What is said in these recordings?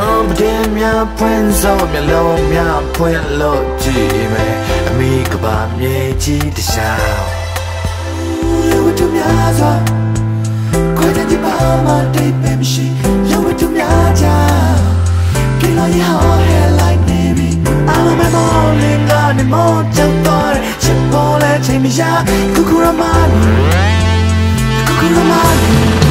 မကောင်းပတင်းများဖွင့်စောမျက်လုံးများဖွင့်လို့ကြည့်မယ်အမိကဘာမြေကြီးတခြားလူတို့များစွာခွဲတဲ့ပါမတိတ်ပဲမရှိလူတို့များကြကီလိုရဟဲလိုက်နေပြီအမမမောလင်းကနေမောချပ်တော့ချစ်ပေါ်လဲချိန်မရကူကူရမနီပြောပါလူ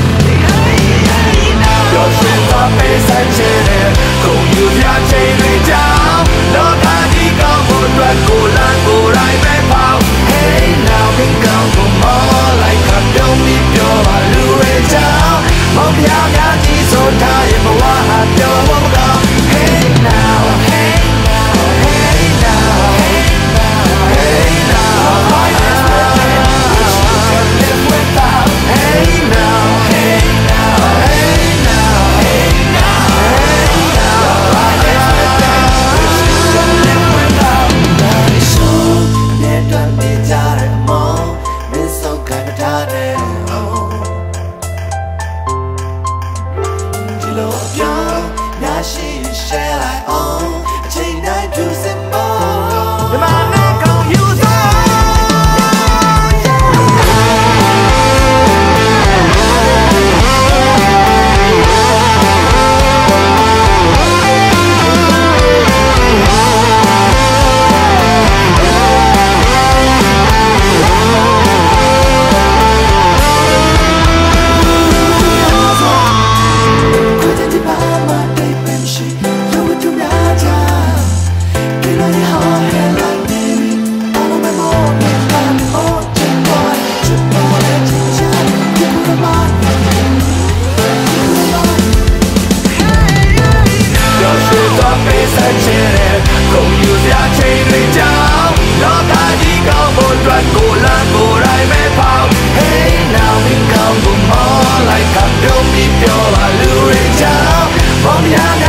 I see shall I own oh. များကြီးစိုးထားရင်ဘဝ